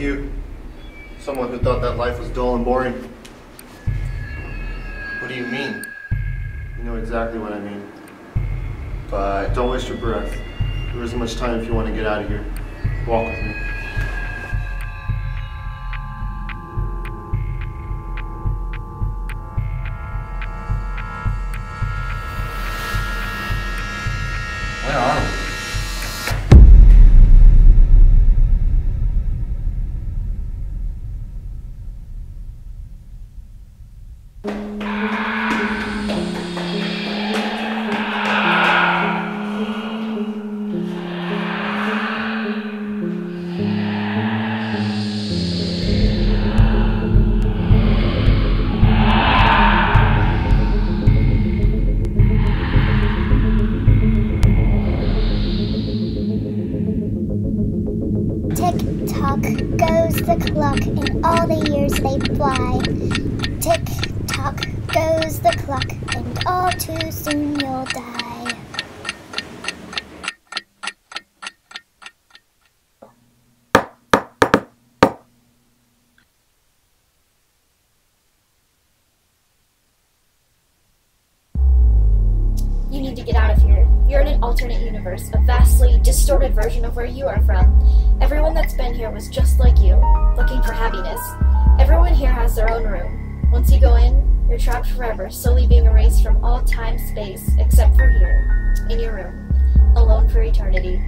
you. Someone who thought that life was dull and boring. What do you mean? You know exactly what I mean. But don't waste your breath. There isn't much time if you want to get out of here. Walk with me. Goes the clock, and all the years they fly. Tick tock goes the clock, and all too soon you'll die. Alternate universe, a vastly distorted version of where you are from. Everyone that's been here was just like you, looking for happiness. Everyone here has their own room. Once you go in, you're trapped forever, slowly being erased from all time space, except for here, in your room, alone for eternity.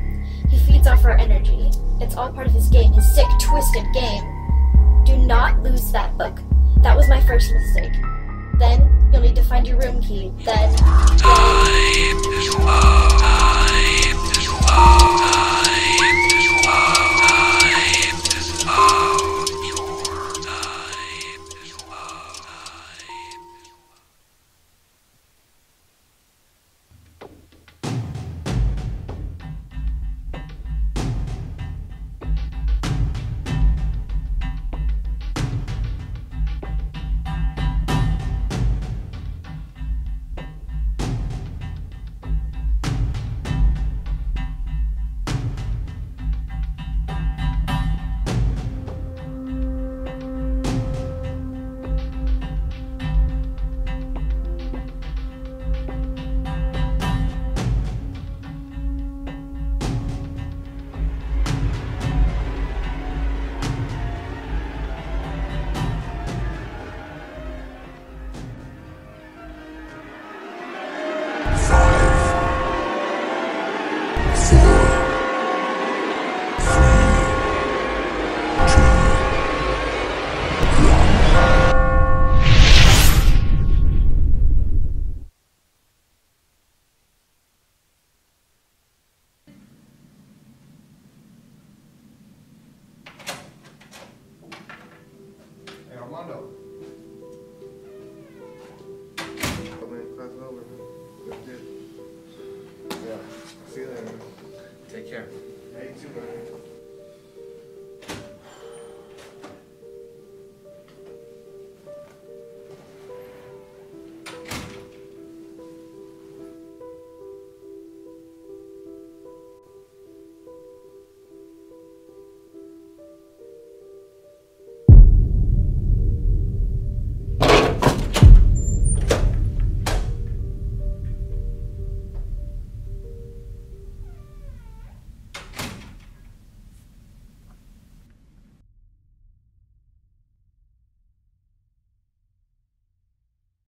He feeds off our energy. It's all part of his game, his sick, twisted game. Do not lose that book. That was my first mistake. Then you'll need to find your room key. Then. Hey, Oh. Armando. Oh, man, class is over. Good kid. Yeah. See you later. Take care. Hey, you too, man.